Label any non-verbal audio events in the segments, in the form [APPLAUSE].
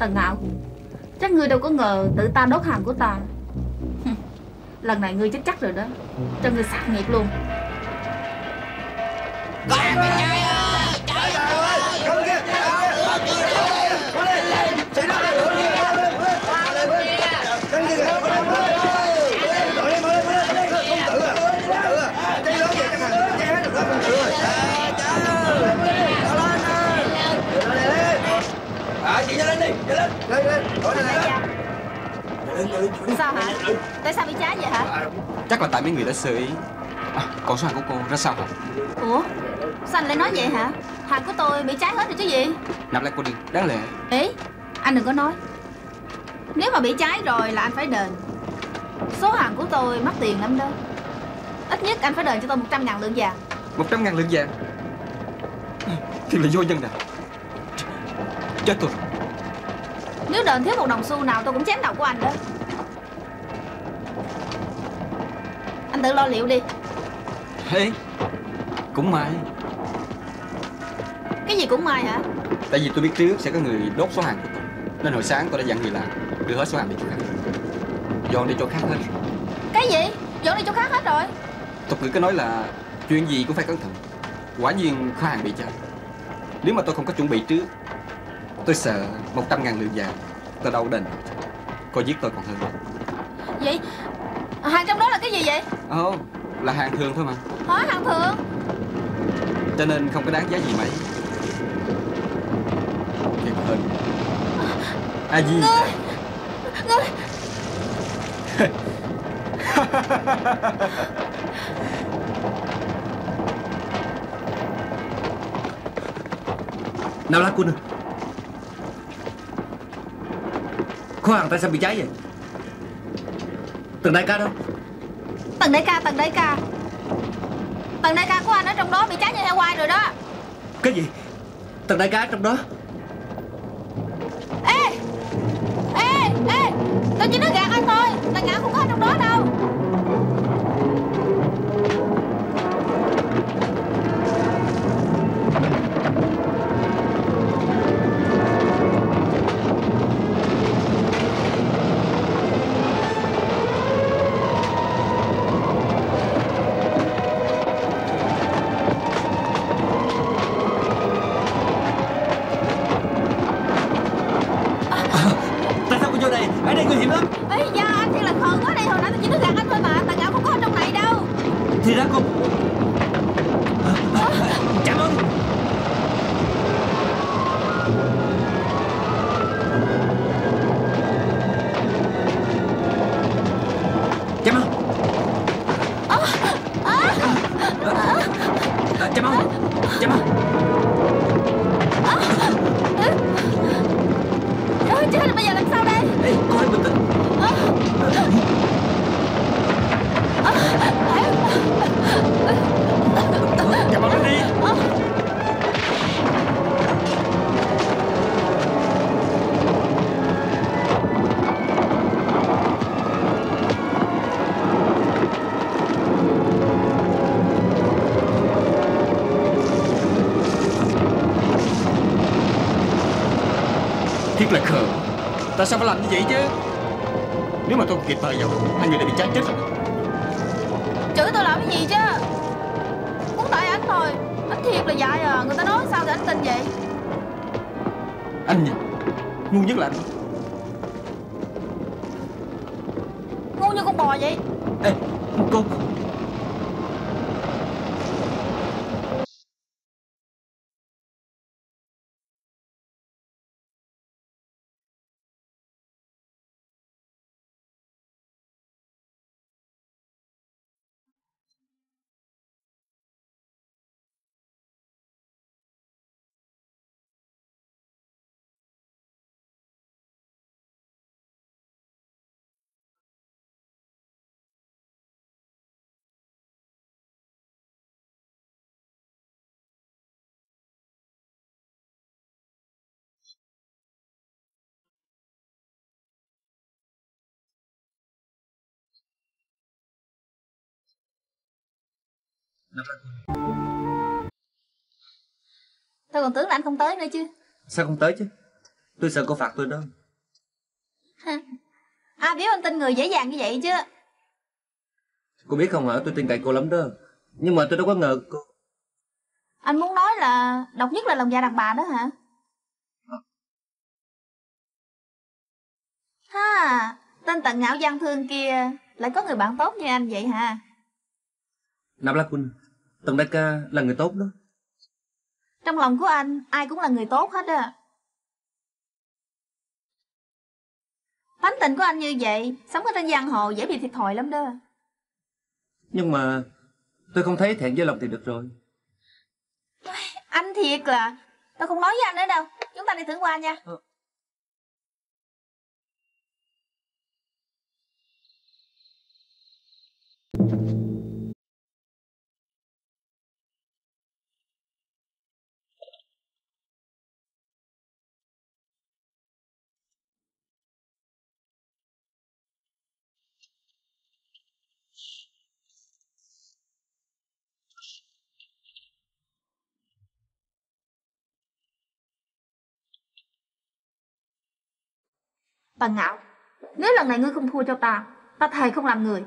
Tần Ngạo. Chắc ngươi đâu có ngờ tự ta đốt hàng của ta. Lần này ngươi chết chắc rồi đó. Cho ngươi sát nghiệp luôn. Sao hả? Tại sao bị cháy vậy hả? Chắc là tại mấy người đã sơ ý. À, Còn số hàng của cô ra sao hả? Ủa? Sao anh lại nói vậy hả? Hàng của tôi bị cháy hết rồi chứ gì? Nạp lại cô đi Đáng lẽ. Ý Anh đừng có nói. Nếu mà bị cháy rồi là anh phải đền. Số hàng của tôi mất tiền lắm đó. Ít nhất anh phải đền cho tôi 100 ngàn lượng vàng. 100 ngàn lượng vàng? Thì là vô nhân nào Chết tôi. Nếu đền thiếu một đồng xu nào tôi cũng chém đầu của anh đó Anh tự lo liệu đi. Ê Cũng may. Cái gì cũng may hả? Tại vì tôi biết trước sẽ có người đốt số hàng của tôi Nên hồi sáng tôi đã dặn người làm Đưa hết số hàng đi chỗ khác. Dọn đi chỗ khác hết. Cái gì? Dọn đi chỗ khác hết rồi? Tục ngữ có nói là Chuyện gì cũng phải cẩn thận. Quả nhiên kho hàng bị cháy. Nếu mà tôi không có chuẩn bị trước Tôi sợ 100 ngàn lượng vàng Tôi đâu đền. Cô giết tôi còn hơn. Vậy Hàng trong đó là cái gì vậy? Ồ là hàng thường thôi mà. Hả hàng thường? Cho nên không có đáng giá gì mấy. Thiệt hơn A Di Ngươi! Ngươi! Nào lá quân kho hàng tại sao bị cháy vậy? Tầng đại ca đâu Tần đại ca Tần đại ca. Tần đại ca của anh ở trong đó bị cháy như heo quay rồi đó. Cái gì? Tầng đại ca ở trong đó? Tại sao phải làm như vậy chứ? Nếu mà tôi kịp thời vào Hai người đã bị cháy chết rồi. Chửi tôi làm cái gì chứ? Cũng tại anh thôi. Anh thiệt là dại à. Người ta nói sao thì anh tin vậy? Anh nhỉ? Ngu nhất là anh. Ngu như con bò vậy. Ê, cô Tôi còn tưởng là anh không tới nữa chứ. Sao không tới chứ? Tôi sợ cô phạt tôi đó. Ai à, biết anh tin người dễ dàng như vậy chứ. Cô biết không hả? Tôi tin cậy cô lắm đó. Nhưng mà tôi đâu có ngờ cô Anh muốn nói là Độc nhất là lòng dạ đàn bà đó hả? Ờ. Ha Tên tận ngạo gian thương kia Lại có người bạn tốt như anh vậy hả? Nạp La Quân Tần đại ca là người tốt đó. Trong lòng của anh Ai cũng là người tốt hết á. Tánh tình của anh như vậy Sống ở trên giang hồ dễ bị thiệt thòi lắm đó. Nhưng mà Tôi không thấy thẹn với lòng thì được rồi. Anh thiệt là Tôi không nói với anh nữa đâu. Chúng ta đi thử qua nha Tần ngạo. Nếu lần này ngươi không thua cho ta Ta thề không làm người.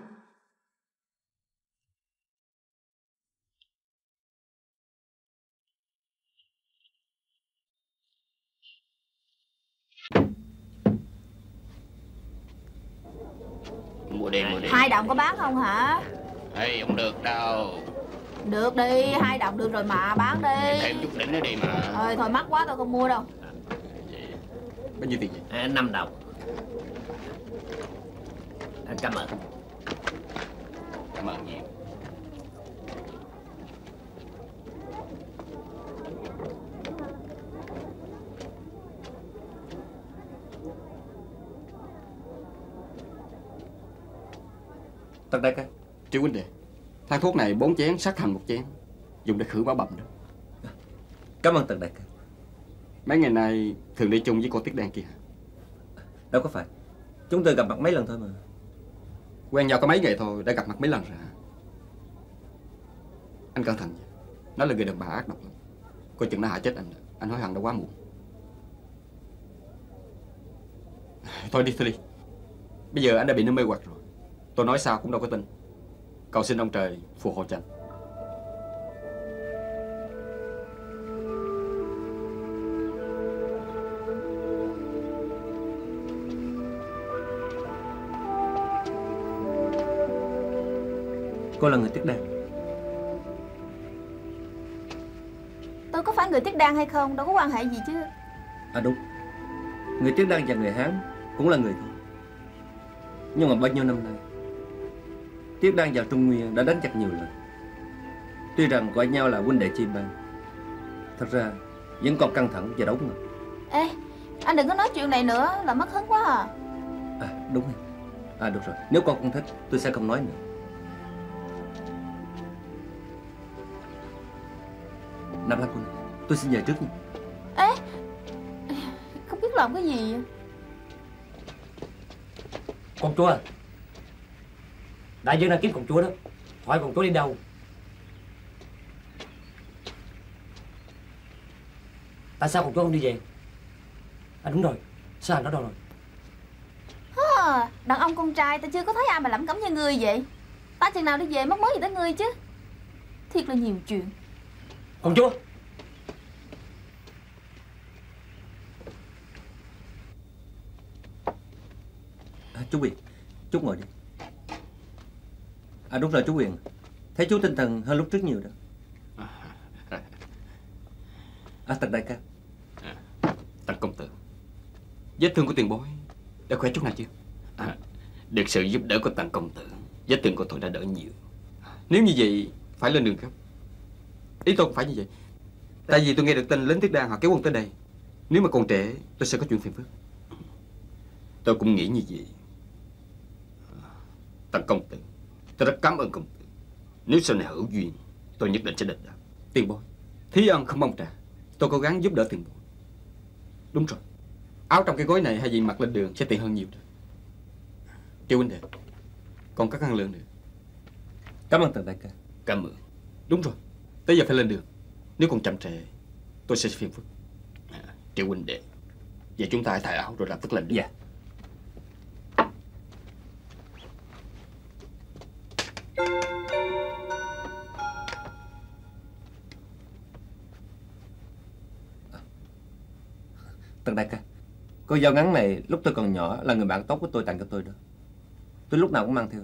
Mua đi mua đi Hai đồng có bán không hả? Ê không được đâu. Được đi Hai đồng được rồi mà bán đi. Thêm chút đỉnh nữa đi mà. Ơi thôi mắc quá tôi không mua đâu. Bao nhiêu tiền vậy? À, 5 đồng à, Cảm ơn. Cảm ơn nhiều. Tần đại ca. Triệu huynh đệ Thang thuốc này bốn chén sắc thành một chén. Dùng để khử báo bầm đó. Cảm ơn Tần đại ca. Mấy ngày nay thường đi chung với cô Tiết Đan kia? Đâu có phải. Chúng tôi gặp mặt mấy lần thôi mà Quen nhau có mấy ngày thôi, đã gặp mặt mấy lần rồi hả? Anh cẩn thận. Nó là người đàn bà ác độc lắm Coi chừng nó hại chết anh. Anh hối hận đã quá muộn Thôi đi thôi đi Bây giờ anh đã bị nó mê hoặc rồi Tôi nói sao cũng đâu có tin Cầu xin ông trời phù hộ cho anh Cô là người Tiết Đan. Tôi có phải người Tiết Đan hay không? Đâu có quan hệ gì chứ. À đúng. Người Tiết Đan và người Hán cũng là người thôi. Nhưng mà bao nhiêu năm nay Tiết Đan và Trung Nguyên đã đánh chặt nhiều lần. Tuy rằng gọi nhau là huynh đệ chi bang Thật ra vẫn còn căng thẳng và đấu ngược Ê Anh đừng có nói chuyện này nữa Là mất hứng quá à. À đúng rồi. À được rồi. Nếu con không thích tôi sẽ không nói nữa Nam La Quân. Tôi xin về trước nha. Ê Không biết làm cái gì Con chúa Đại dương đang kiếm con chúa đó. Hỏi con chúa đi đâu? Tại sao con chúa không đi về? À đúng rồi Sao anh ở đâu rồi? À, Đàn ông con trai ta chưa có thấy ai mà lẩm cẩm như ngươi vậy. Ta chừng nào đi về mất mớ gì tới ngươi chứ? Thiệt là nhiều chuyện. Con chúa Chú Quyền. Chú ngồi đi. À đúng rồi chú Quyền. Thấy chú tinh thần hơn lúc trước nhiều đó. [LAUGHS] À tần đại ca. Tần công tử. Vết thương của tiền bối Đã khỏe chút nào chưa? À, Được sự giúp đỡ của tần công tử Vết thương của tôi đã đỡ nhiều. Nếu như vậy phải lên đường gấp Ý tôi không phải như vậy. Tại vì tôi nghe được tin lính Tiết Đan họ kéo quân tới đây. Nếu mà còn trễ tôi sẽ có chuyện phiền phức. Tôi cũng nghĩ như vậy Tần công tử Tôi rất cảm ơn công tử Nếu sau này hữu duyên Tôi nhất định sẽ đền đáp Tiền bối Thí ân không mong trả. Tôi cố gắng giúp đỡ tiền bối. Đúng rồi. Áo trong cái gối này hay gì mặc lên đường sẽ tiện hơn nhiều đó. Triệu huynh đệ Còn có khăn lượng nữa. Cảm ơn tần đại ca. Cảm ơn. Đúng rồi. Tới giờ phải lên đường. Nếu còn chậm trễ Tôi sẽ phiền phức. Triệu huynh đệ Vậy chúng ta hãy thay áo rồi làm tức lệnh đi Dạ Tần đại ca, Cô dao ngắn này lúc tôi còn nhỏ là người bạn tốt của tôi tặng cho tôi đó. Tôi lúc nào cũng mang theo.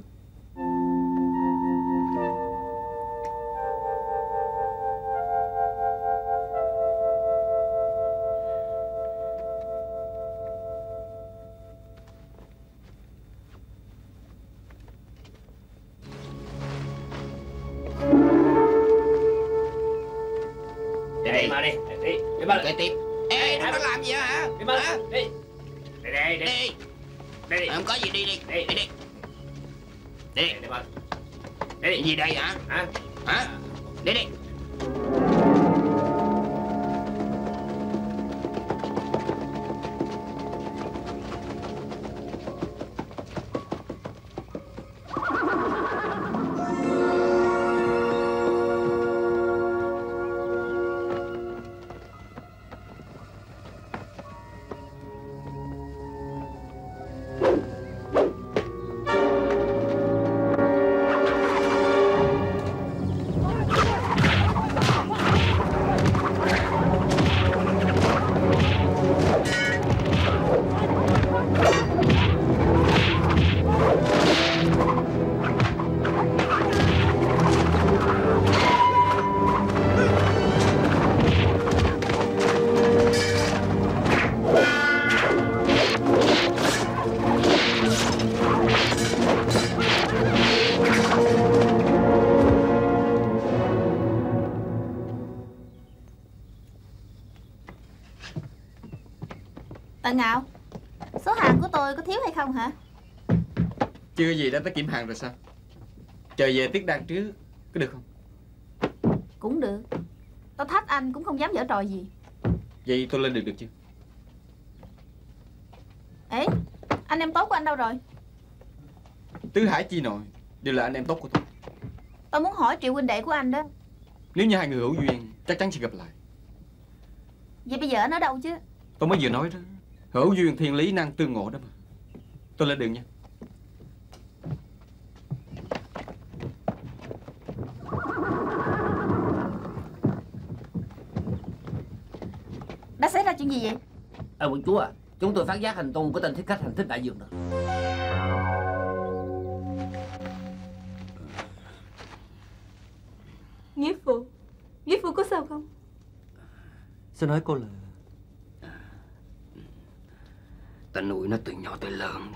Đi đi mà Đi Cái đi gì đây hả? Hả? Hả? Đi đi Tần Ngạo Số hàng của tôi có thiếu hay không hả? Chưa gì đã tới kiểm hàng rồi sao? Chờ về tiết đan trước Có được không? Cũng được. Tôi thách anh cũng không dám dở trò gì. Vậy tôi lên được được chưa? Ê Anh em tốt của anh đâu rồi? Tứ Hải Chi Nội Đều là anh em tốt của tôi. Tôi muốn hỏi triệu huynh đệ của anh đó. Nếu như hai người hữu duyên Chắc chắn sẽ gặp lại. Vậy bây giờ anh ở đâu chứ? Tôi mới vừa nói đó Hữu duyên thiên lý năng tương ngộ đó mà. Tôi lên đường nha. Đã xảy ra chuyện gì vậy? À quận chúa à Chúng tôi phát giác hành tung của tên thích khách hành thích đại dương đó. Nghĩa phụ Nghĩa phụ có sao không? Xin nói cô là Ta nuôi nó từ nhỏ tới lớn.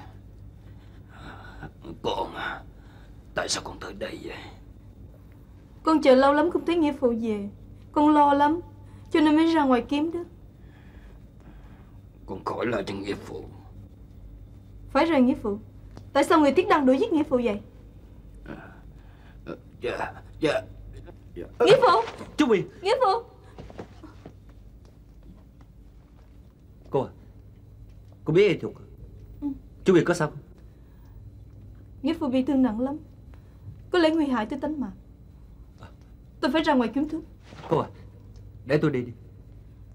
Con à Tại sao con tới đây vậy? Con chờ lâu lắm không thấy nghĩa phụ về. Con lo lắm Cho nên mới ra ngoài kiếm đó. Con khỏi lo cho nghĩa phụ. Phải rồi nghĩa phụ Tại sao người Tiết Đăng đuổi giết nghĩa phụ vậy? Dạ Dạ. Nghĩa phụ! Chú Quyền Nghĩa phụ! Cô à Cô biết y thuật à? Ừ. Chú Quyền có sao không? Nghĩa phụ bị thương nặng lắm. Có lẽ nguy hại tới tính mạng. Tôi phải ra ngoài kiếm thuốc. Cô à Để tôi đi đi.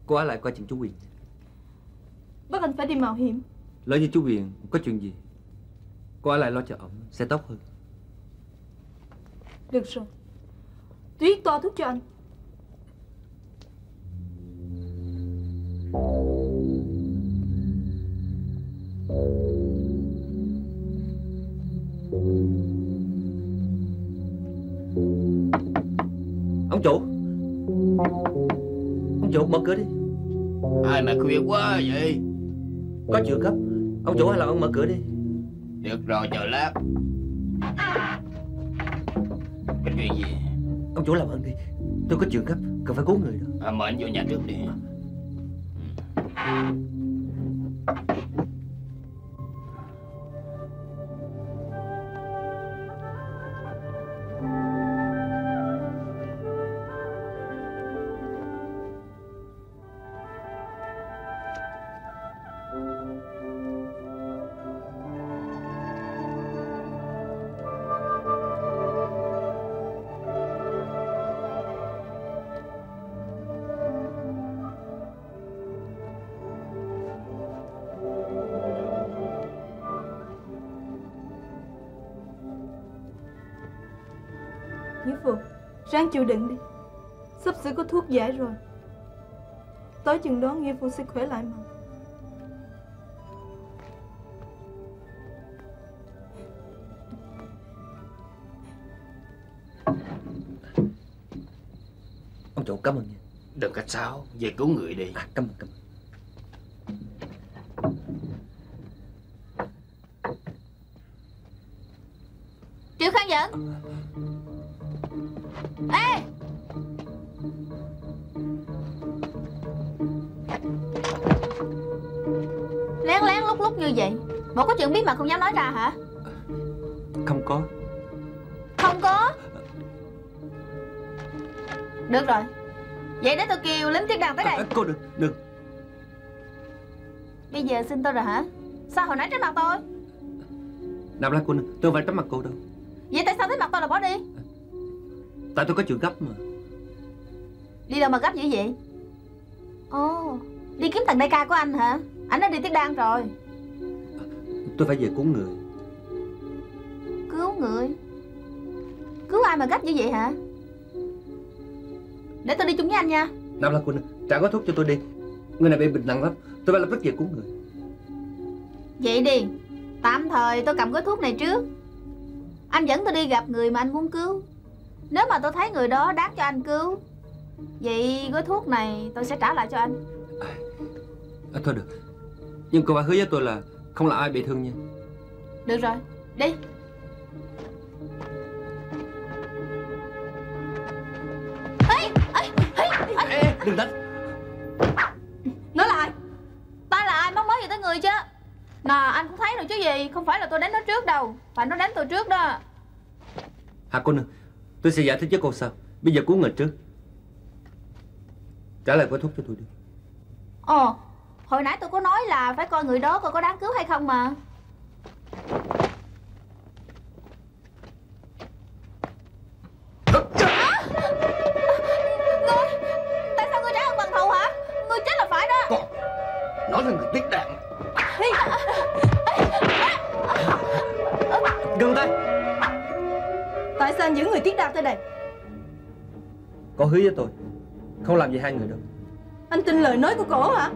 Cô ở lại coi chừng chú Quyền. Bác anh phải đi mạo hiểm. Lỡ như chú Quyền có chuyện gì Cô ở lại lo cho ổng sẽ tốt hơn. Được rồi. Tôi viết toa thuốc cho anh Ông chủ. Ông chủ mở cửa đi. Ai mà khuya quá vậy? Có chuyện gấp. Ông chủ hay là ông mở cửa đi? Được rồi chờ lát. Cái chuyện gì? Ông chủ làm ơn đi. Tôi có chuyện gấp Cần phải cứu người đó. À, Mời anh vô nhà trước đi Ráng chịu đựng đi. Sắp sửa có thuốc giải rồi. Tới chừng đó Nghĩa Phụ sẽ khỏe lại mà. Ông chủ cảm ơn nha Đừng cách sao Về cứu người đi. À cảm ơn cảm ơn Bộ có chuyện bí mật không dám nói ra hả? Không có. Không có? Được rồi. Vậy để tôi kêu lính tiết đàn tới à, đây. À, Cô đừng đừng Bây giờ xin tôi rồi hả? Sao hồi nãy trước mặt tôi? Nạp Lan Quân Tôi không phải tránh mặt cô đâu. Vậy tại sao thấy mặt tôi là bỏ đi? Tại tôi có chuyện gấp mà. Đi đâu mà gấp dữ vậy? Ồ Đi kiếm thằng đại ca của anh hả? Anh đã đi tiết đan rồi Tôi phải về cứu người. Cứu người? Cứu ai mà gấp như vậy hả? Để tôi đi chung với anh nha. Nạp Lan Quân Trả gói thuốc cho tôi đi. Người này bị bệnh nặng lắm. Tôi phải lập tức về cứu người. Vậy đi. Tạm thời tôi cầm gói thuốc này trước. Anh dẫn tôi đi gặp người mà anh muốn cứu. Nếu mà tôi thấy người đó đáng cho anh cứu Vậy gói thuốc này tôi sẽ trả lại cho anh. À, Thôi được. Nhưng cô phải hứa với tôi là Không là ai bị thương nha. Được rồi Đi. Ê, ê, ê, ê. Ê đừng đánh. Nói là ai? Ta là ai? Móc mối gì tới người chứ? Nè anh cũng thấy rồi chứ gì? Không phải là tôi đánh nó trước đâu Phải nó đánh tôi trước đó. Hà cô nương Tôi sẽ giải thích với cô sau Bây giờ cứu người trước. Trả lại gói thuốc cho tôi đi. Ồ Hồi nãy tôi có nói là phải coi người đó coi có đáng cứu hay không mà? Ngươi Tại sao ngươi trả ơn bằng thù hả? Ngươi chết là phải đó. Con Nói là người tiết đàn Ngừng tay Tại sao anh giữ người tiết đạp tới đây? Có hứa với tôi Không làm gì hai người đâu Anh tin lời nói của cổ hả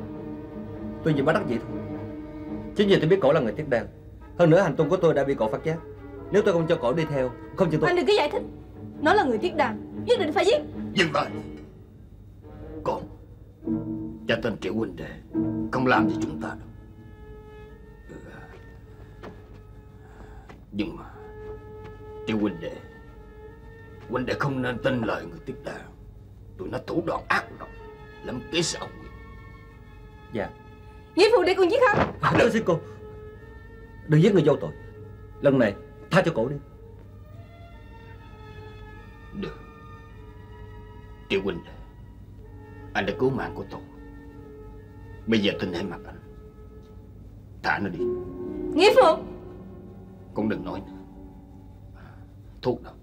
Tôi chỉ bắt đắc vậy thôi. Chứ giờ tôi biết cổ là người tiết đàn. Hơn nữa hành tung của tôi đã bị cổ phát giác. Nếu tôi không cho cổ đi theo Không chừng tôi Anh đừng có giải thích. Nó là người tiết đàn. Nhất định phải giết. Dừng lại. Con Cha tên Triệu huynh đệ Không làm gì chúng ta đâu. Nhưng mà Triệu huynh đệ Huynh đệ không nên tin lời người tiếp đàn. Tụi nó thủ đoạn ác độc Lắm kế xã hội. Dạ Nghĩa phụ để con giết hắn. [LAUGHS] Tôi xin cô. Đừng giết người vô tội. Lần này tha cho cổ đi. Được. Triệu huynh đệ Anh đã cứu mạng của tôi. Bây giờ tin hãy mặt anh. Thả nó đi. Nghĩa phụ. Cũng đừng nói nữa. Thuốc đâu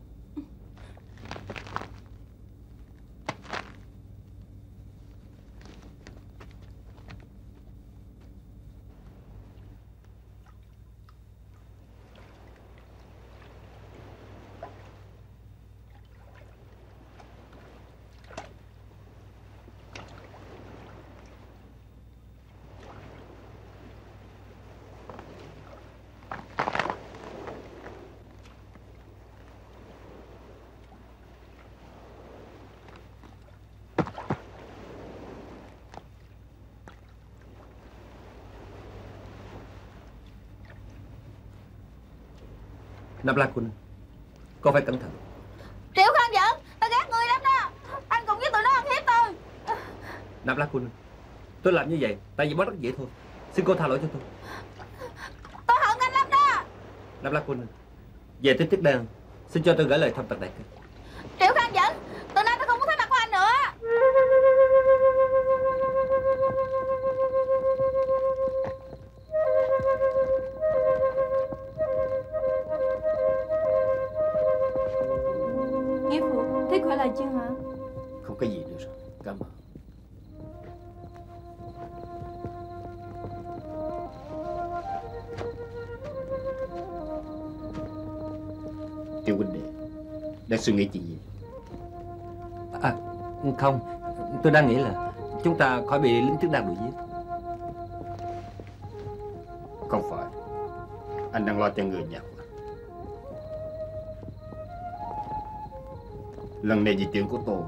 Nạp Lan Quân Cô phải cẩn thận. Triệu Khang giận Tôi ghét người lắm đó. Anh cùng với tụi nó ăn hiếp tôi. Nạp Lan Quân Tôi làm như vậy Tại vì bắt đắc dễ thôi. Xin cô tha lỗi cho tôi. Tôi hận anh lắm đó. Nạp Lan Quân Về tới Tiết Đan Xin cho tôi gửi lời thăm tặng đại ca Triệu Khang giận suy nghĩ chuyện gì? Không Tôi đang nghĩ là Chúng ta khỏi bị lính chức đang đuổi giết. Không phải. Anh đang lo cho người nhà Lần này vì chuyện của tôi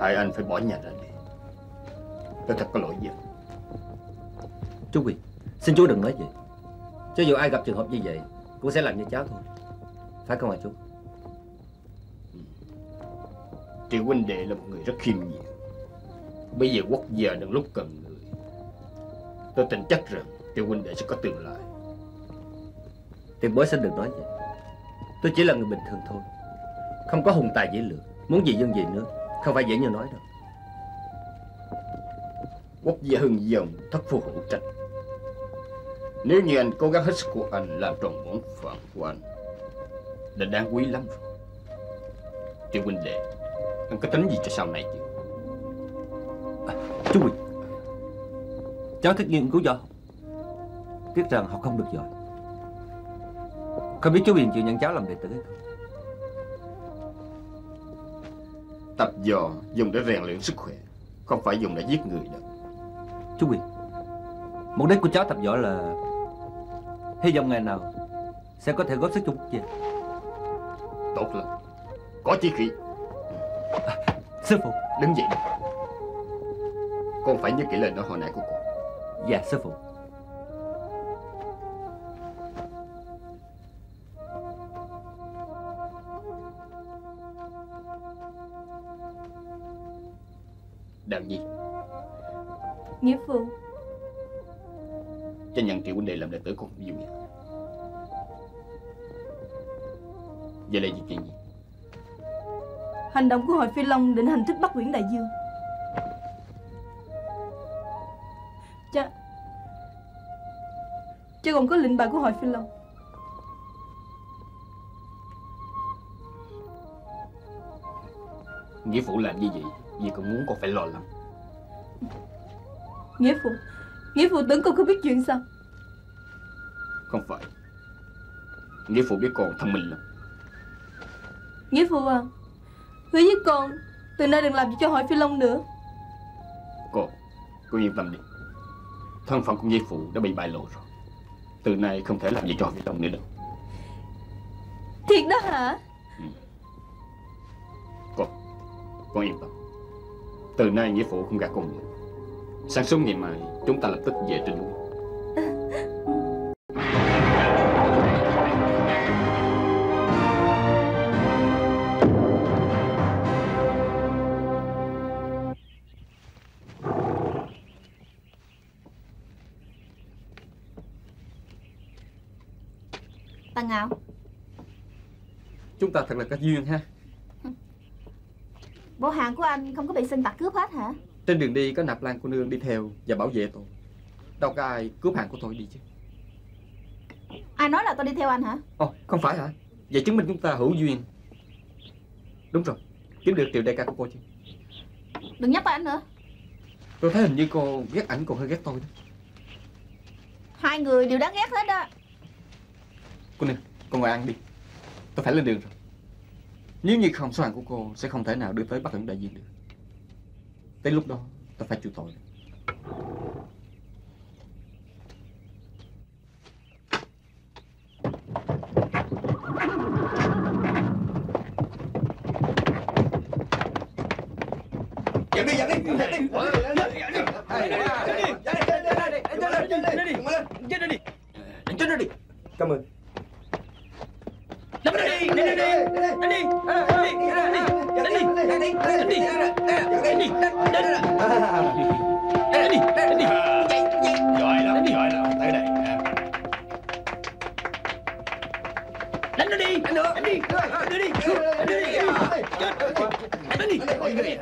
Hại anh phải bỏ nhà ra đi. Tôi thật có lỗi với anh. Chú Quyền Xin chú đừng nói vậy Cho dù ai gặp trường hợp như vậy Cũng sẽ làm như cháu thôi. Phải không hả chú Triệu huynh đệ là một người rất khiêm nhường. Bây giờ quốc gia đang lúc cần người. Tôi tin chắc rằng Triệu huynh đệ sẽ có tương lai. Tiền bối xin đừng nói vậy. Tôi chỉ là người bình thường thôi. Không có hùng tài dễ lược Muốn gì dân gì nữa Không phải dễ như nói đâu. Quốc gia hưng dòng thất phu hữu trách. Nếu như anh cố gắng hết sức của anh Làm tròn bổn phận của anh Đã đáng quý lắm rồi. Triệu huynh đệ Anh có tính gì cho sau này chứ? Chú Quyền Cháu thích nghiên cứu võ Tiếc rằng học không được giỏi. Không biết chú Quyền chịu nhận cháu làm đệ tử hay không? Tập dò dùng để rèn luyện sức khỏe Không phải dùng để giết người đâu. Chú Quyền Mục đích của cháu tập võ là Hy vọng ngày nào Sẽ có thể góp sức cho quốc gia Tốt lắm. Có chí khí Sư phụ. Đứng dậy. Đi Con phải nhớ kỹ lời nói hồi nãy của con Dạ sư phụ. Đàn nhi. Nghĩa phụ. Cho nhận triệu huynh đệ làm đệ tử con vui Vậy là gì chuyện gì Hành động của hội Phi Long định hành thích Bắc Quyển Đại Dương. Cha Cha còn có lệnh bài của hội Phi Long. Nghĩa phụ làm như vậy Vì con muốn con phải lo lắng. Nghĩa phụ Nghĩa phụ tưởng con không biết chuyện sao? Không phải. Nghĩa phụ biết con thông minh lắm. Nghĩa phụ à Hứa với con Từ nay đừng làm gì cho hội Phi Long nữa. Con Con yên tâm đi. Thân phận của nghĩa phụ đã bị bại lộ rồi. Từ nay không thể làm gì cho Phi Long nữa đâu. Thiệt đó hả? Con yên tâm. Từ nay nghĩa phụ không gạt con nữa. Sáng sớm ngày mai Chúng ta lập tức về trên núi Chúng ta thật là có duyên ha. Bộ hàng của anh không có bị sinh tặc cướp hết hả? Trên đường đi có nạp lan cô nương đi theo Và bảo vệ tôi. Đâu có ai cướp hàng của tôi đi chứ. Ai nói là tôi đi theo anh hả? Ồ không phải hả? Vậy chứng minh chúng ta hữu duyên. Đúng rồi Kiếm được triệu đại ca của cô chứ. Đừng nhắc tới anh nữa. Tôi thấy hình như cô ghét ảnh còn hơn ghét tôi đó. Hai người đều đáng ghét hết đó Cô nương Cô ngồi ăn đi Tôi phải lên đường rồi. Nếu như không số hàng của cô Sẽ không thể nào đưa tới Bắc Ẩn Đại Viên được. Tới lúc đó tôi phải chịu tội. Dẫn đi, dẫn đi, dẫn đi. Đánh chết nó đi. Cảm ơn. Đánh nó đi Đánh nó đi Đánh đi Đánh đi Đánh đi Đánh đi Đánh đi Đánh đi Đánh đi Đánh đi Giỏi lắm, giỏi lắm Tới đây Đánh nó đi Đánh nữa Đánh đi Đánh nó đi Đánh nó đi Đánh đi Đánh đi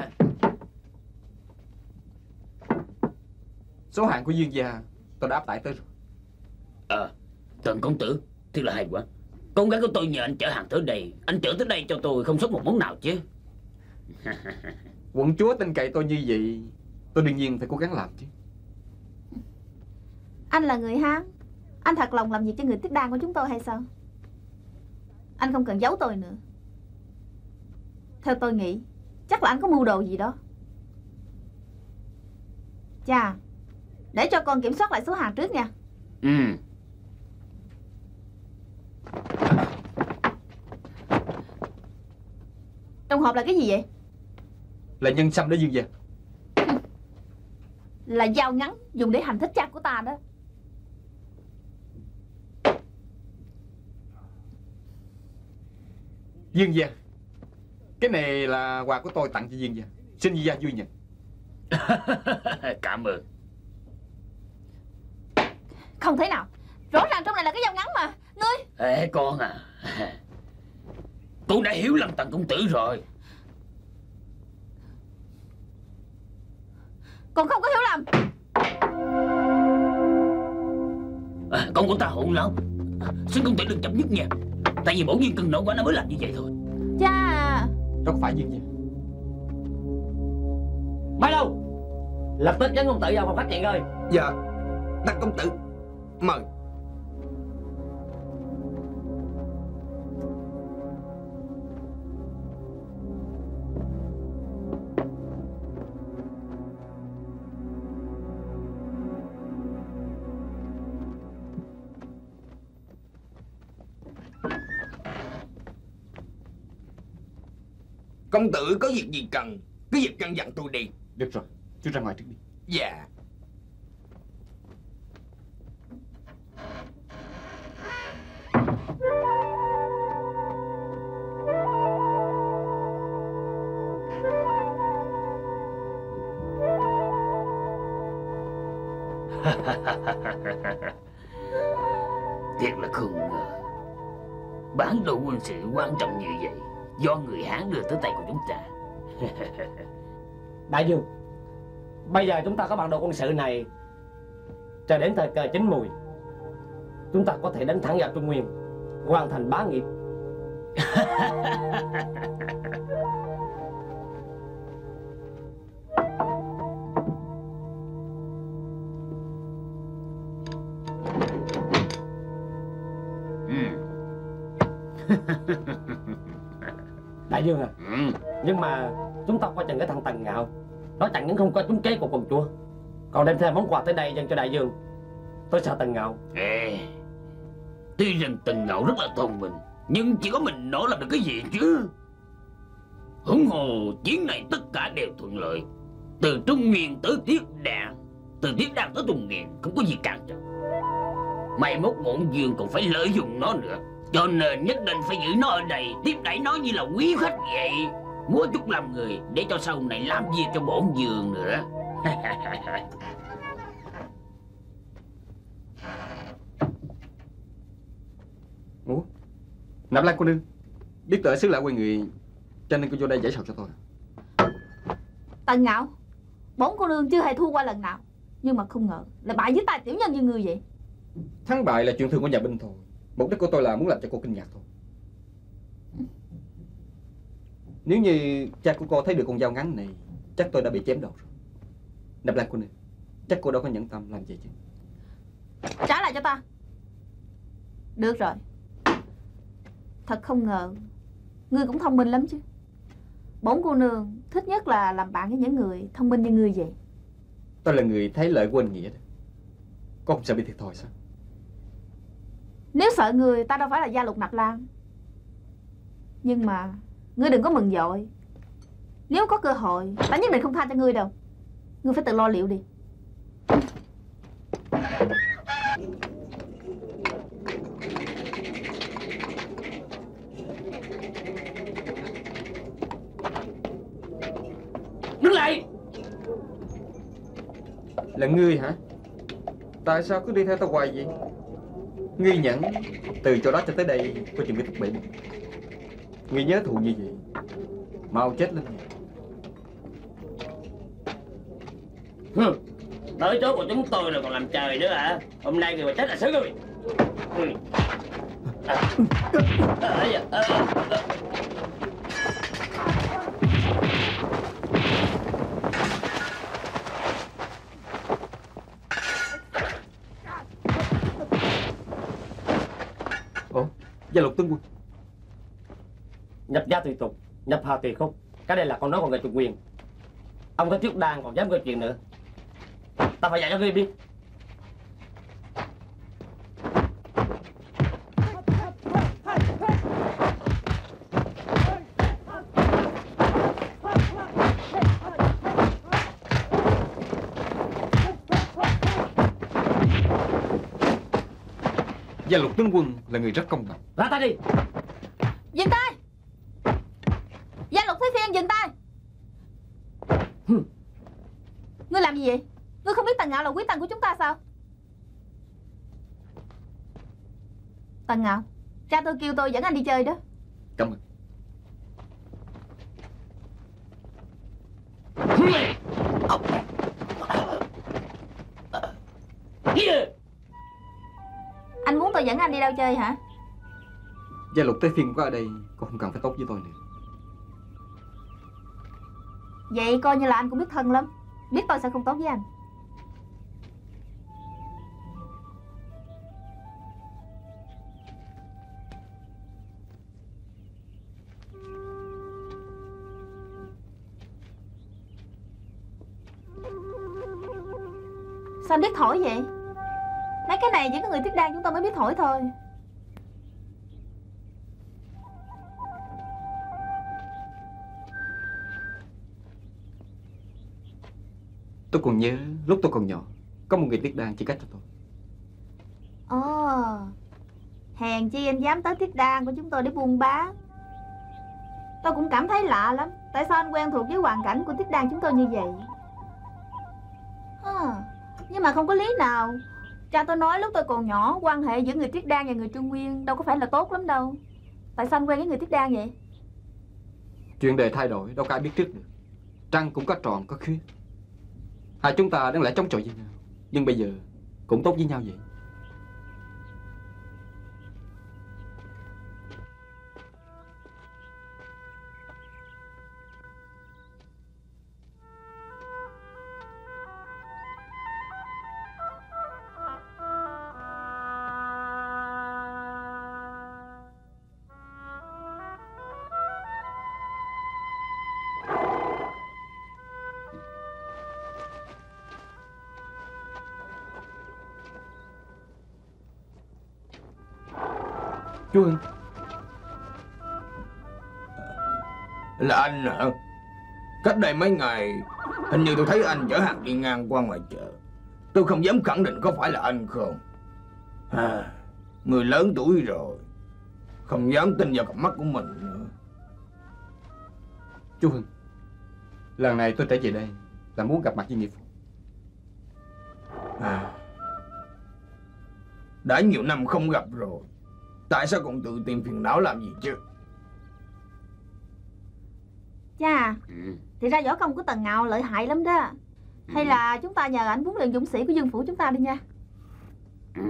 Số hàng của Dương gia Tôi đã áp tải tới rồi Ờ Tần công tử Thật là hay quá Con gái của tôi nhờ anh chở hàng tới đây Anh chở tới đây cho tôi không sót một món nào chứ. [LAUGHS] Quận chúa tin cậy tôi như vậy Tôi đương nhiên phải cố gắng làm chứ. Anh là người Hán. Anh thật lòng làm việc cho người tiết đan của chúng tôi hay sao? Anh không cần giấu tôi nữa. Theo tôi nghĩ Chắc là anh có mưu đồ gì đó. Cha Để cho con kiểm soát lại số hàng trước nha. Ừ Trong hộp là cái gì vậy? Là nhân sâm đó Dương [LAUGHS] gia Là dao ngắn dùng để hành thích cha của ta đó. Dương gia Cái này là quà của tôi tặng cho Dương gia Xin Dương gia vui nhận. [LAUGHS] Cảm ơn. Không thể nào. Rõ ràng trong này là cái dao ngắn mà. Ngươi. Ê con à [LAUGHS] Con đã hiểu lầm tần công tử rồi. Con không có hiểu lầm. À, Con của ta hỗn lắm. Xin công tử đừng chấp nhất nha. Tại vì bỗng nhiên cơn nổ của nó mới làm như vậy thôi. Cha. À Đó có phải Dương gia Mai đâu Lập tức dẫn công tử vào phòng khách chuyện ơi. Dạ Đắc công tử. Mời Công tử có việc gì cần Cứ việc căn dặn tôi đi. Được rồi Chú ra ngoài trước đi. Dạ. [LAUGHS] Thiệt là không ngờ Bản đồ quân sự quan trọng như vậy Do người Hán đưa tới tay của chúng ta. [LAUGHS] Đại dương Bây giờ chúng ta có bản đồ quân sự này Chờ đến thời cơ chín mùi. Chúng ta có thể đánh thẳng vào Trung Nguyên Hoàn thành bá nghiệp. [LAUGHS] Ừ. [LAUGHS] Đại dương à? Ừ. Nhưng mà chúng ta coi chừng cái thằng Tần Ngạo Nó chẳng những không có trúng kế của quần chúa Còn đem thêm món quà tới đây dâng cho đại dương. Tôi sợ Tần Ngạo. Ê, tuy rằng Tần Ngạo rất là thông minh Nhưng chỉ có mình nó làm được cái gì chứ? Huống hồ chuyến này tất cả đều thuận lợi Từ Trung Nguyên tới Tiết Đạn Từ Tiết Đạn tới Trung Nguyên Không có gì cản trở. Mai mốt bổn dương còn phải lợi dụng nó nữa Cho nên nhất định phải giữ nó ở đây. Tiếp đãi nó như là quý khách vậy. Múa chút làm người Để cho sau này làm việc cho bổn dương nữa. [LAUGHS] Ủa Nạp Lan cô nương. Biết tôi ở xứ lạ quê người Cho nên cô vô đây giải sầu cho tôi. Tần ngạo Bốn cô nương chưa hề thua qua lần nào. Nhưng mà không ngờ Lại bại với tài tiểu nhân như ngươi vậy. Thắng bại là chuyện thường của nhà binh thôi Mục đích của tôi là muốn làm cho cô kinh ngạc thôi. Nếu như cha của cô thấy được con dao ngắn này Chắc tôi đã bị chém đầu rồi. Nạp Lan cô nương Chắc cô đâu có nhẫn tâm làm vậy chứ. Trả lại cho ta. Được rồi. Thật không ngờ Ngươi cũng thông minh lắm chứ. Bốn cô nương thích nhất là làm bạn với những người thông minh như ngươi vậy. Tôi là người thấy lợi quên nghĩa đó. Cô không sợ bị thiệt thòi sao Nếu sợ người ta đâu phải là gia lục nạp lan. Nhưng mà Ngươi đừng có mừng dội. Nếu có cơ hội Ta nhất định không tha cho ngươi đâu. Ngươi phải tự lo liệu đi. Đứng lại! Là ngươi hả? Tại sao cứ đi theo tao hoài vậy Nghi nhẫn Từ chỗ đó cho tới đây Có chuyện bị thất bệnh Nghi nhớ thù như vậy Mau chết lên Hừ, Tới chỗ của chúng tôi là còn làm trời nữa hả Hôm nay người mà chết là sướng rồi Ừ. À. À, à, à. à, à. Gia lục tướng quân. Nhập gia tùy tục, Nhập hà tùy khúc. Cái đây là con nói của người chủ quyền. Ông có trước đàn còn dám gây chuyện nữa. Ta phải dạy cho ngươi biết. Gia luật tướng quân là người rất công bằng. Ra tay đi. Dừng tay. Gia luật Thế Thiên dừng tay. Ngươi làm gì vậy? Ngươi không biết Tần Ngạo là quý tần của chúng ta sao? Tần Ngạo? Cha tôi kêu tôi dẫn anh đi chơi đó. Cảm ơn Anh đâu chơi hả? Gia luật Tế Phiên có ở đây Cô không cần phải tốt với tôi nữa. Vậy coi như là anh cũng biết thân lắm. Biết tôi sẽ không tốt với anh. Sao anh biết thổi vậy Mấy cái này chỉ có người tiết đan chúng ta mới biết thổi thôi. Tôi còn nhớ lúc tôi còn nhỏ Có một người tiết đàn chỉ cách cho tôi. Ồ Hèn chi anh dám tới tiết đan của chúng tôi để buôn bán. Tôi cũng cảm thấy lạ lắm Tại sao anh quen thuộc với hoàn cảnh của tiết đan chúng tôi như vậy? À, Nhưng mà không có lý nào Cha tôi nói lúc tôi còn nhỏ, Quan hệ giữa người tiết đan và người trung nguyên Đâu có phải là tốt lắm đâu. Tại sao anh quen với người tiết đan vậy? Chuyện đời thay đổi, đâu có ai biết trước được. Trăng cũng có tròn, có khuyết. Hai chúng ta đang lẽ chống chọi với nhau. Nhưng bây giờ cũng tốt với nhau vậy. Chú Hưng Là anh hả? Cách đây mấy ngày Hình như tôi thấy anh chở hàng đi ngang qua ngoài chợ. Tôi không dám khẳng định có phải là anh không. À, Người lớn tuổi rồi Không dám tin vào cặp mắt của mình nữa. Chú Hưng Lần này tôi trở về đây Là muốn gặp mặt với Nghĩa Phụ. À, Đã nhiều năm không gặp rồi Tại sao còn tự tìm phiền não làm gì chứ? Cha Ừ. Thì ra võ công của Tần Ngạo lợi hại lắm đó. Hay là chúng ta nhờ ảnh huấn luyện dũng sĩ của dương phủ chúng ta đi nha. Ừ.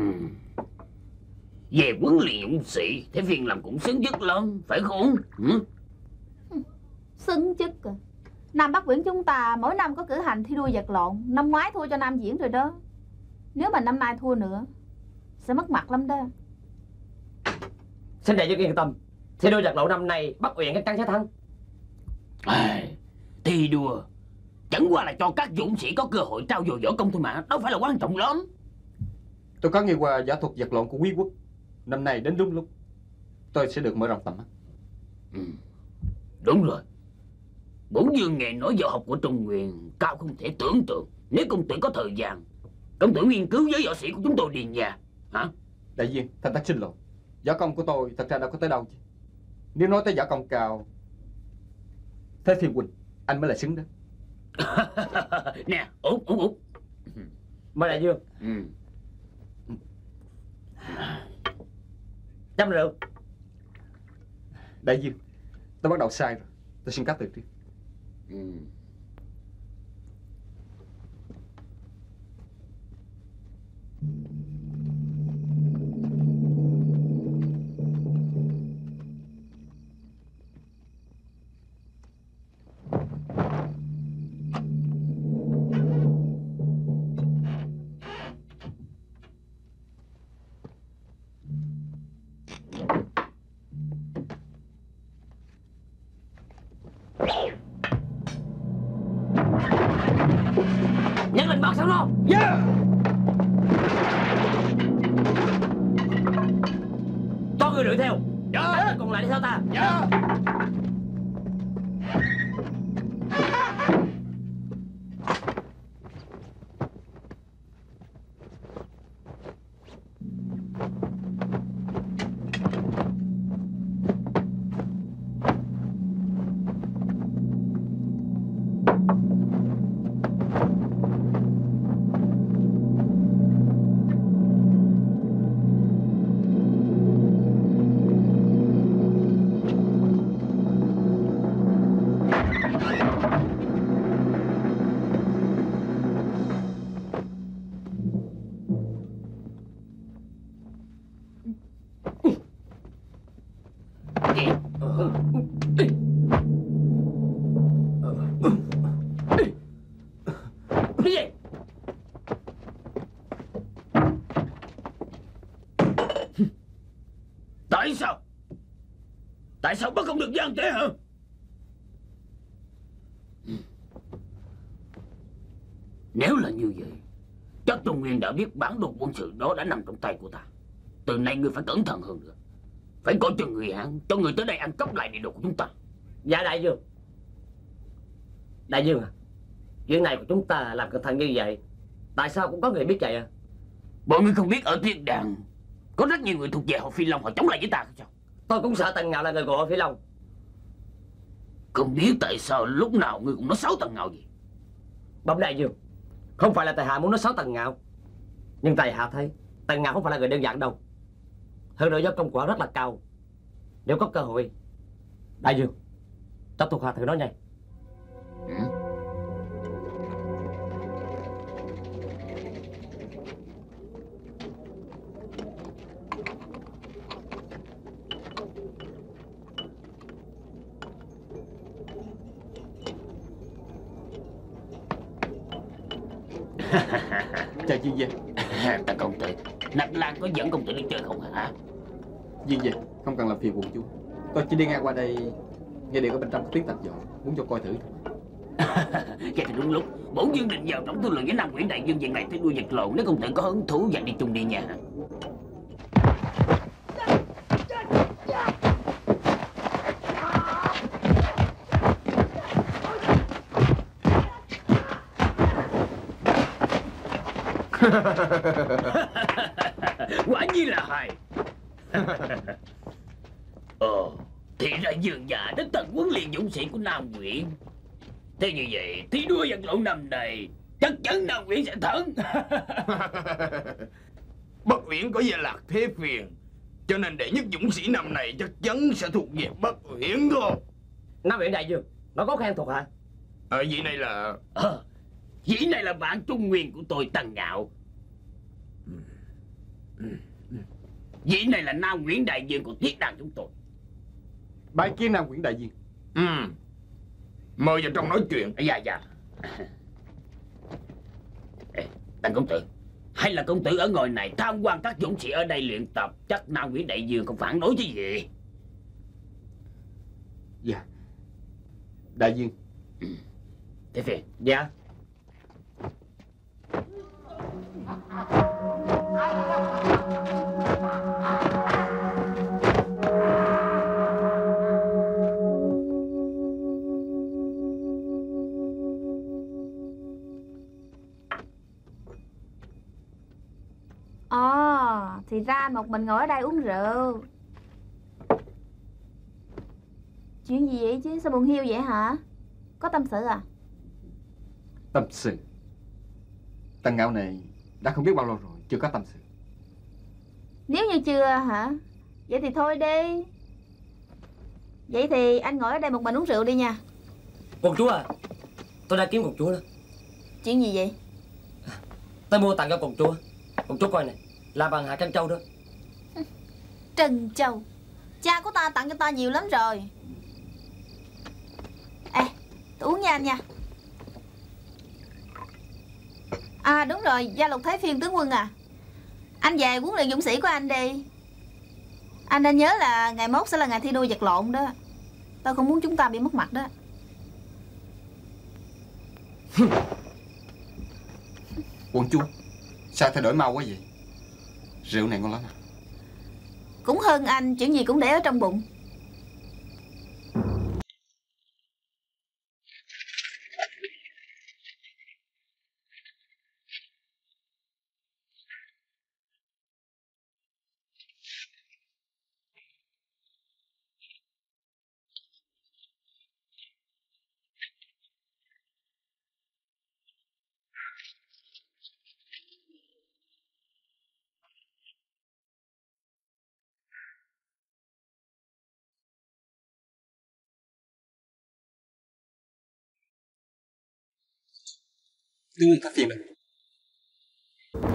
Về huấn luyện dũng sĩ Thế phiền làm cũng xứng chức lắm Phải không? Ừ? Xứng chức à. Nam Bắc Viễn chúng ta mỗi năm có cử hành thi đua vật lộn. Năm ngoái thua cho Nam Diễn rồi đó. Nếu mà năm nay thua nữa Sẽ mất mặt lắm đó Xin đại dương yên tâm. Thi đua giặc lộ năm nay Bắc Uyển chắc chắn sẽ thắng à, Thi đua Chẳng qua là cho các dũng sĩ có cơ hội trao dồi võ công thôi mà Đâu phải là quan trọng lắm. Tôi có nghe qua giả thuật vật lộn của quý quốc. Năm nay đến đúng lúc Tôi sẽ được mở rộng tầm mắt. Ừ. Đúng rồi. Bổn dương nghe nói võ học của Trung Nguyên Cao không thể tưởng tượng Nếu công tử có thời gian Công tử nghiên cứu với võ sĩ của chúng tôi đi nhà. Hả? Đại viên, thành tác xin lỗi Võ công của tôi thật ra đâu có tới đâu chứ? Nếu nói tới võ công cao Thế Phiên Quỳnh Anh mới là xứng đó [LAUGHS] Nè út út út. Mời đại dương. Ừ. Chăm rượu. Đại viên Tôi bắt đầu sai rồi. Tôi xin cắt từ trước. Ừ. được tế hả? Nếu là như vậy Chắc Trung Nguyên đã biết bản đồ quân sự đó đã nằm trong tay của ta. Từ nay ngươi phải cẩn thận hơn nữa. Phải coi chừng người Hán Cho người tới đây ăn cắp lại địa đồ của chúng ta. Dạ đại dương. Đại dương à Chuyện này của chúng ta làm cẩn thận như vậy Tại sao cũng có người biết vậy à? Bọn ngươi không biết ở Thiên Đàng Có rất nhiều người thuộc về họ Phi Long Họ chống lại với ta sao? Tôi cũng sợ Tần Ngạo là người của Phi Long Không biết tại sao lúc nào ngươi cũng nói xấu Tần Ngạo gì. Bẩm đại dương Không phải là tài hạ muốn nói xấu Tần Ngạo. Nhưng tài hạ thấy Tần Ngạo không phải là người đơn giản đâu. Hơn nữa do công quả rất là cao. Nếu có cơ hội Đại dương Cho thuộc hạ thử nói nhanh. Ừ? Chào chuyên gia Ta công tử Nạp Lan có dẫn công tử đi chơi không hả? Chuyên gia Không cần làm phiền buồn chú. Tôi chỉ đi ngang qua đây Nghe điện ở bên trong có tiếng tạch dọn Muốn cho coi thử. [LAUGHS] Vậy thì đúng lúc. Bổn Dương định vào trong thương lượng với Nam Nguyễn Đại Dương về ngày thi đua vật lộn Nếu công tử có hứng thú và đi chung đi nha Quả nhiên là hài. Ờ Thì ra dương già đến tận huấn luyện dũng sĩ của Nam Nguyễn. Thế như vậy Thi đua vật lộn năm này Chắc chắn Nam Nguyễn sẽ thắng. [LAUGHS] Bất Uyển có gia lạc thế phiền Cho nên đệ nhất dũng sĩ năm này chắc chắn sẽ thuộc về Bất Uyển thôi Nam Nguyễn Đại Dương Nó có khen thuộc hạ Ở vị này là Ờ Dĩ này là bạn trung nguyên của tôi Tần Ngạo Dĩ này là Nam Nguyễn Đại Dương của Thiết Đàn chúng tôi. Bái kiến Nam Nguyễn Đại Viên ừ. Mời vào trong nói chuyện. Dạ dạ. Ê, Tần công tử. Hay là công tử ở ngồi này tham quan các dũng sĩ ở đây luyện tập Chắc Nam Nguyễn Đại Dương không phản đối chứ gì? Dạ. Đại Viên Thế phiền. Dạ Ồ, thì ra một mình ngồi ở đây uống rượu Chuyện gì vậy chứ, sao buồn hiu vậy hả? Có tâm sự à? Tâm sự tân Ngạo này đã không biết bao lâu rồi chưa có tâm sự. Nếu như chưa hả? Vậy thì thôi đi. Vậy thì anh ngồi ở đây một mình uống rượu đi nha. Công chúa à Tôi đã kiếm công chúa đó. Chuyện gì vậy? Tôi mua tặng cho công chúa Công chúa coi này Là bằng hạ Trân Châu đó. Trân Châu. Cha của ta tặng cho ta nhiều lắm rồi. Ê, tôi uống nha anh nha. À đúng rồi, gia lục Thế Phiên tướng quân à Anh về huấn luyện dũng sĩ của anh đi. Anh nên nhớ là ngày mốt sẽ là ngày thi đua vật lộn đó. Tôi không muốn chúng ta bị mất mặt đó. [LAUGHS] Quận chúa Sao thay đổi mau quá vậy? Rượu này ngon lắm à. Cũng hơn anh Chuyện gì cũng để ở trong bụng Đưa người ta tiền này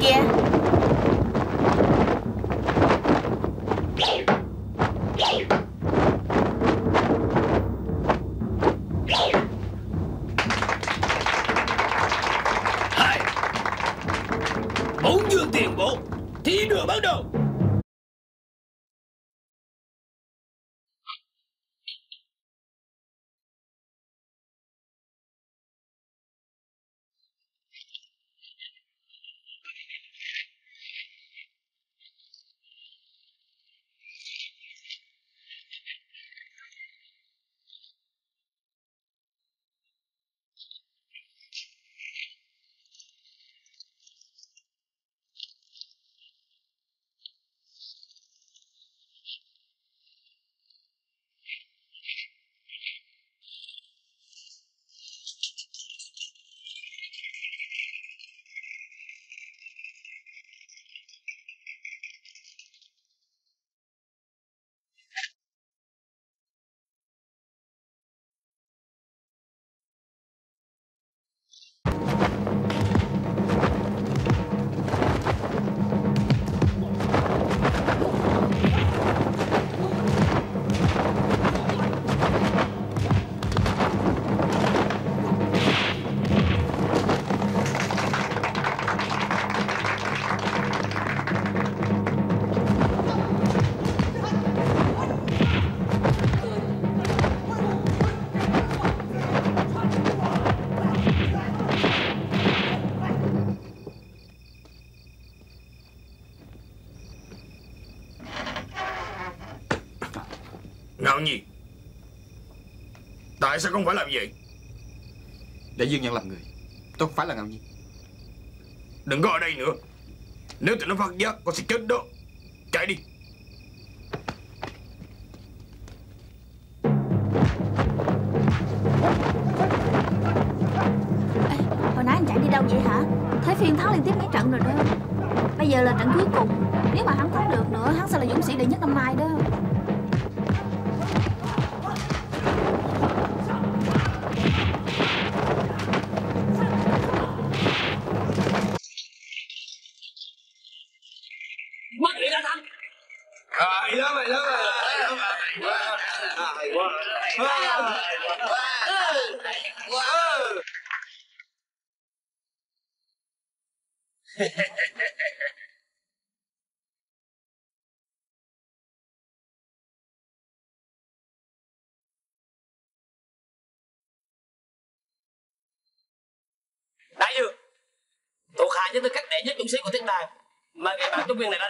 Kìa. Hai. Bốn dương tiền bộ Thi đua bắt đầu Ngạo nhiên. Tại sao không phải làm vậy? Để Dương Nhân làm người Tôi không phải là ngạo nhiên. Đừng có ở đây nữa. Nếu tụi nó phát giác con sẽ chết đó. Chạy đi. Ê, Hồi nãy anh chạy đi đâu vậy hả? Thấy phiên thắng liên tiếp mấy trận rồi đó. Bây giờ là trận cuối cùng. Nếu mà hắn thắng được nữa Hắn sẽ là dũng sĩ đệ nhất năm nay đó Đại dương Thuộc hạ